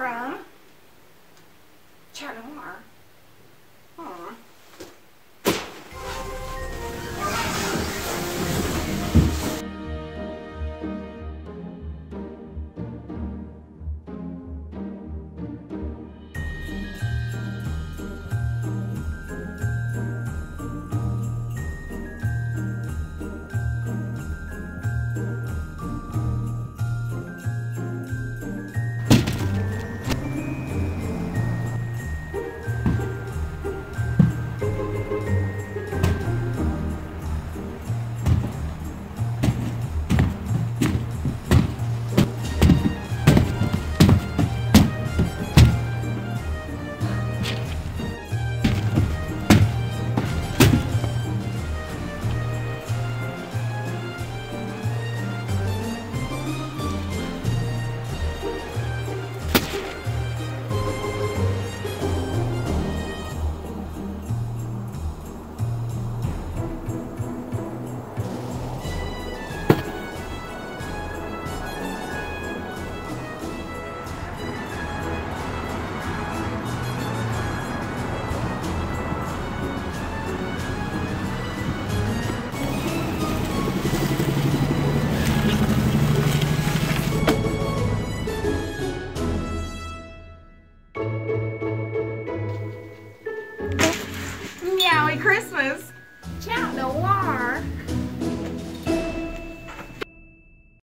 from Chattanooga, Noir. Aww. Merry Christmas. chat Noir.